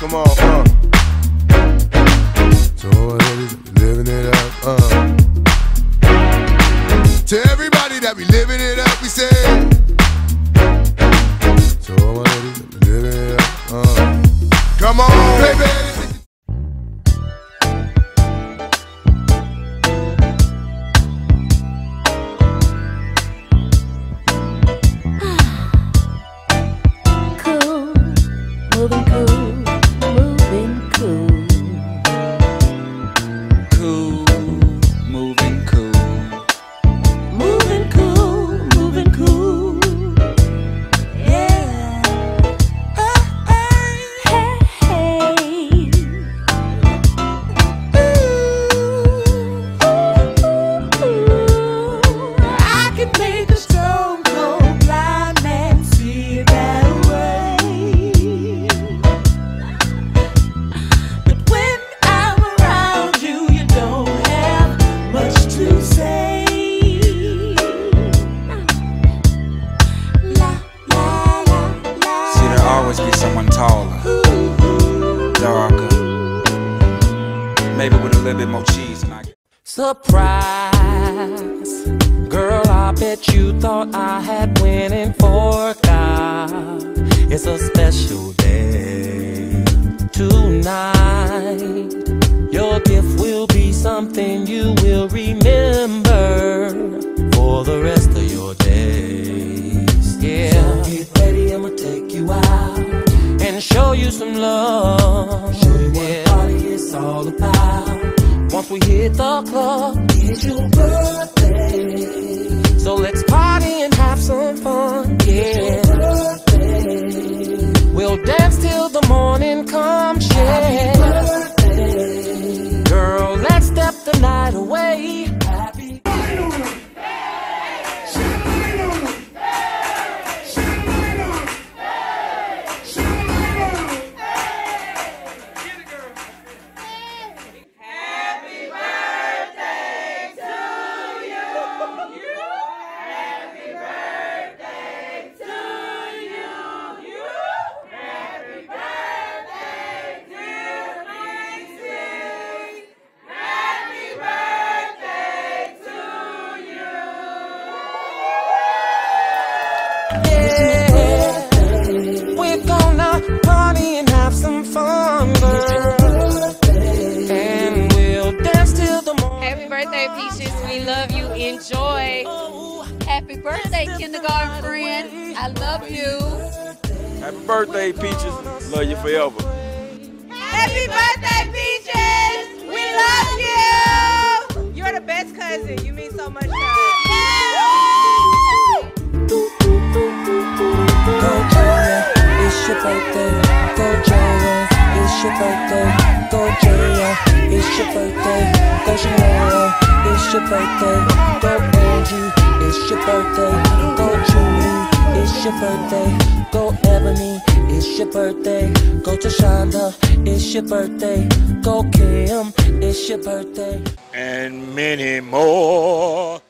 come on, uh. So ladies living it up, uh. To everybody that be living it up, we say. So my ladies living it up, uh. Come on, baby. Always be someone taller, darker, maybe with a little bit more cheese. I Surprise, girl, I bet you thought I had winning forgot. It's a special day tonight. Your gift will be something you will remember for the rest of your days. Yeah, so get ready, I'ma take you out and show you some love. Show you what Yeah. party it's all about. Once we hit the club, it's your birthday. Happy birthday, kindergarten friend. I love you. Happy birthday, Peaches. Love you forever. Happy birthday, Peaches. We love you. You're the best cousin. You mean so much to us. Go Jaya, it's your birthday. Go Jaya, it's your birthday. Go Jaya, it's your birthday. Go Shania, it's your birthday. Go Angie, it's your birthday. Go Julie, it's your birthday. Go Ebony, it's your birthday. Go Tashonda, it's your birthday. Go Kim, it's your birthday. And many more.